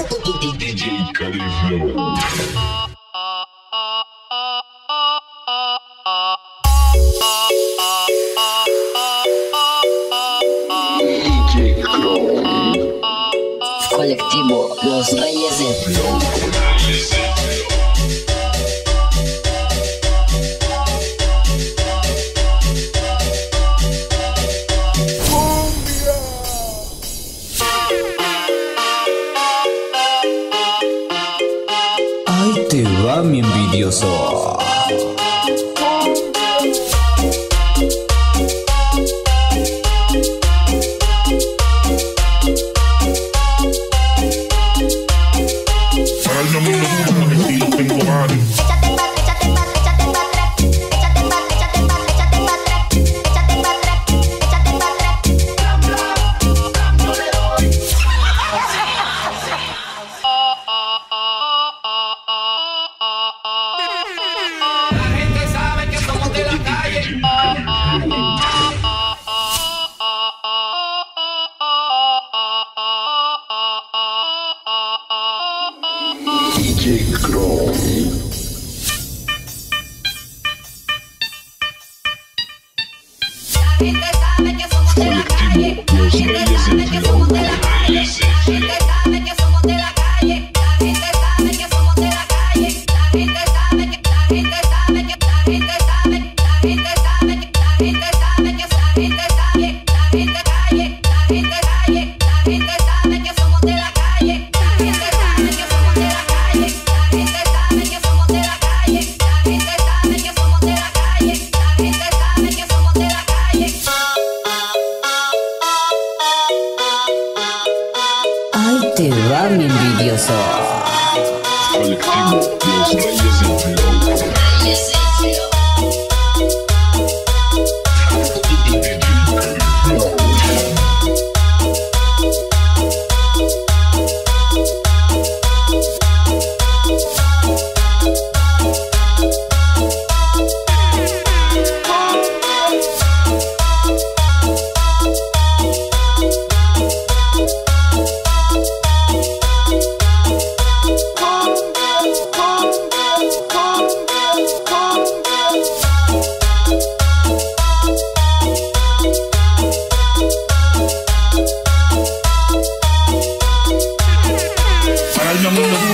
DJ Califão. DJ Crow. Colectivo Los Reyes del Flow. Te va mi envidioso. DJ Chrome. Gente sabe, la gente sabe. Wam Envidioso. Colectivo Los Reyes del Flow. num num